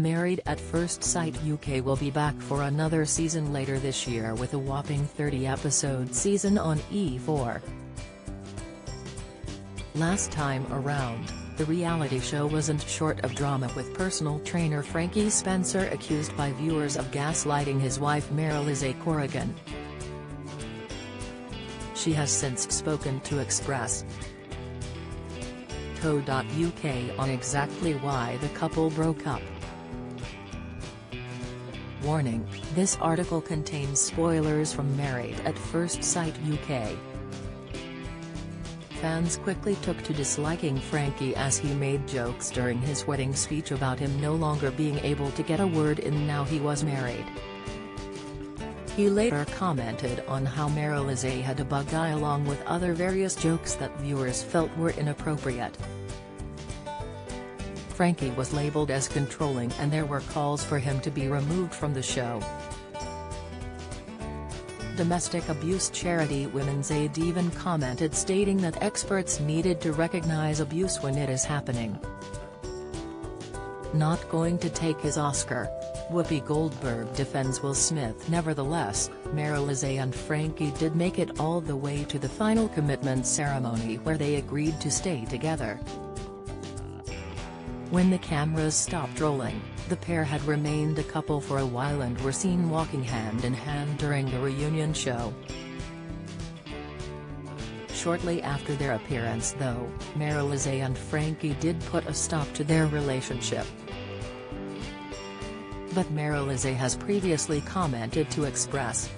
Married at First Sight UK will be back for another season later this year with a whopping 30-episode season on E4. Last time around, the reality show wasn't short of drama with personal trainer Franky Spencer accused by viewers of gaslighting his wife Marilyse Corrigan. She has since spoken to Express. Co.uk on exactly why the couple broke up. Warning, this article contains spoilers from Married at First Sight UK. Fans quickly took to disliking Franky as he made jokes during his wedding speech about him no longer being able to get a word in now he was married. He later commented on how Marilyse had a bug eye along with other various jokes that viewers felt were inappropriate. Franky was labeled as controlling and there were calls for him to be removed from the show. Domestic abuse charity Women's Aid even commented stating that experts needed to recognize abuse when it is happening. Not going to take his Oscar. Whoopi Goldberg defends Will Smith Nevertheless, Marilyse and Franky did make it all the way to the final commitment ceremony where they agreed to stay together. When the cameras stopped rolling, the pair had remained a couple for a while and were seen walking hand in hand during the reunion show. Shortly after their appearance though, Marilyse and Franky did put a stop to their relationship. But Marilyse has previously commented to Express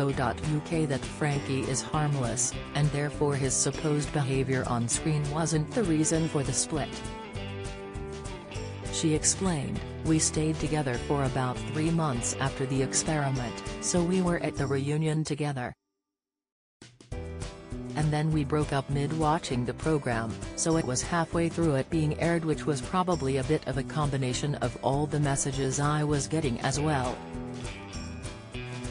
co.uk that Franky is harmless, and therefore his supposed behaviour on screen wasn't the reason for the split. She explained, we stayed together for about three months after the experiment, so we were at the reunion together. And then we broke up mid-watching the program, so it was halfway through it being aired which was probably a bit of a combination of all the messages I was getting as well.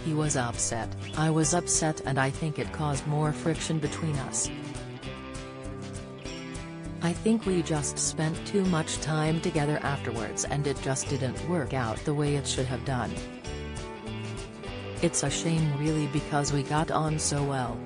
He was upset, I was upset and I think it caused more friction between us. I think we just spent too much time together afterwards and it just didn't work out the way it should have done. It's a shame really because we got on so well.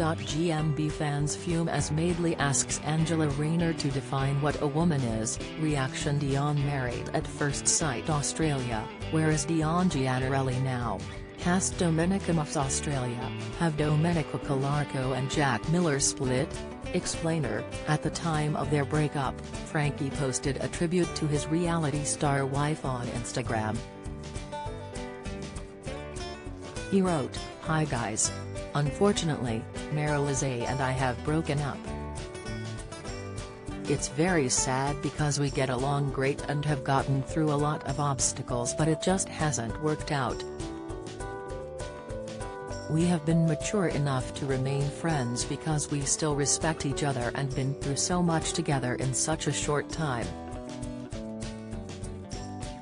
GMB fans fume as Madeley asks Angela Rayner to define what a woman is, reaction Dion married at first sight Australia, where is Dion Giannarelli now? Cast Domenica of Australia, have Domenica Calarco and Jack Millar split? Explainer, at the time of their breakup, Franky posted a tribute to his reality star wife on Instagram. He wrote, Hi guys. Unfortunately, Marilyse and I have broken up. It's very sad because we get along great and have gotten through a lot of obstacles but it just hasn't worked out. We have been mature enough to remain friends because we still respect each other and been through so much together in such a short time.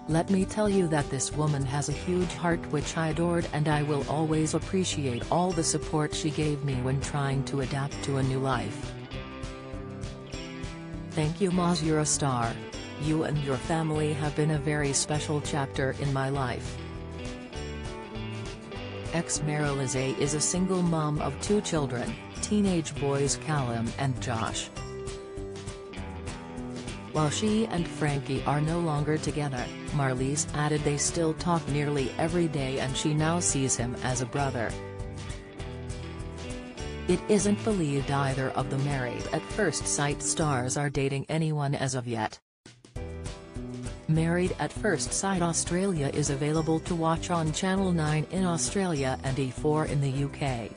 Let me tell you that this woman has a huge heart which I adored and I will always appreciate all the support she gave me when trying to adapt to a new life. Thank you Maz you're a star. You and your family have been a very special chapter in my life. Ex-Marilyse is a single mom of two children, teenage boys Callum and Josh. While she and Franky are no longer together, Marilyse added they still talk nearly every day and she now sees him as a brother. It isn't believed either of the Married at First Sight stars are dating anyone as of yet. Married at First Sight Australia is available to watch on Channel 9 in Australia and E4 in the UK.